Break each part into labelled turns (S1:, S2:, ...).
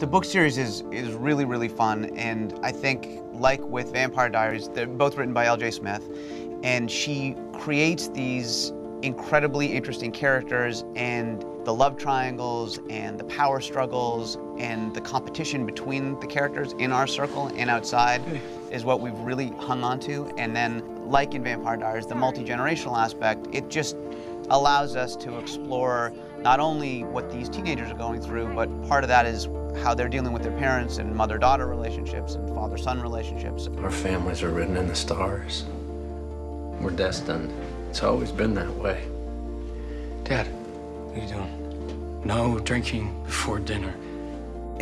S1: The book series is, is really, really fun, and I think, like with Vampire Diaries, they're both written by L.J. Smith, and she creates these incredibly interesting characters and the love triangles and the power struggles and the competition between the characters in our circle and outside is what we've really hung on to. And then, like in Vampire Diaries, the multi-generational aspect, it just allows us to explore not only what these teenagers are going through, but part of that is how they're dealing with their parents and mother-daughter relationships and father-son relationships.
S2: Our families are written in the stars. We're destined. It's always been that way.
S3: Dad, what are you doing? No drinking before dinner.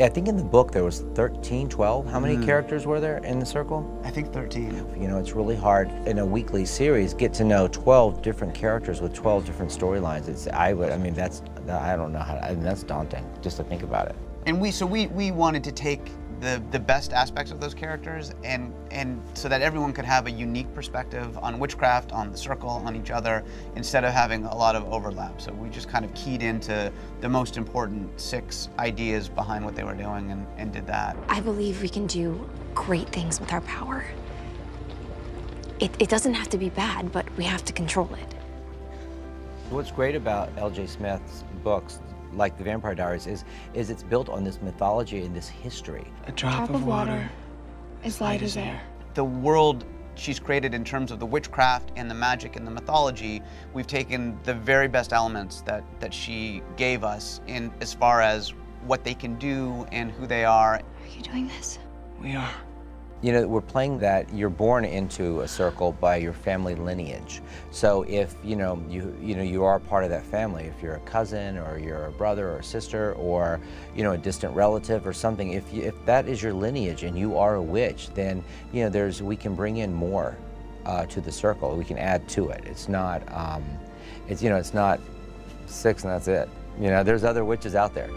S4: I think in the book there was 13, 12. How many hmm. characters were there in the circle?
S1: I think 13.
S4: You know, it's really hard in a weekly series get to know 12 different characters with 12 different storylines. It's I would I mean that's I don't know how I mean that's daunting just to think about it.
S1: And we so we we wanted to take the the best aspects of those characters and and so that everyone could have a unique perspective on witchcraft, on the circle, on each other, instead of having a lot of overlap. So we just kind of keyed into the most important six ideas behind what they were doing and, and did that.
S5: I believe we can do great things with our power. It, it doesn't have to be bad, but we have to control it.
S4: What's great about L.J. Smith's books, like The Vampire Diaries, is is it's built on this mythology and this history.
S3: A drop, of water, as light as air.
S1: the world she's created in terms of the witchcraft and the magic and the mythology, we've taken the very best elements that, that she gave us in as far as what they can do and who they are.
S5: Are you doing this?
S3: We are.
S4: You know, we're playing that you're born into a circle by your family lineage. So if, you know, you you know, you are part of that family, if you're a cousin or you're a brother or a sister or, you know, a distant relative or something, if you, if that is your lineage and you are a witch, then, you know, there's we can bring in more uh, to the circle. We can add to it. It's not um, it's you know, it's not six and that's it. You know, there's other witches out there.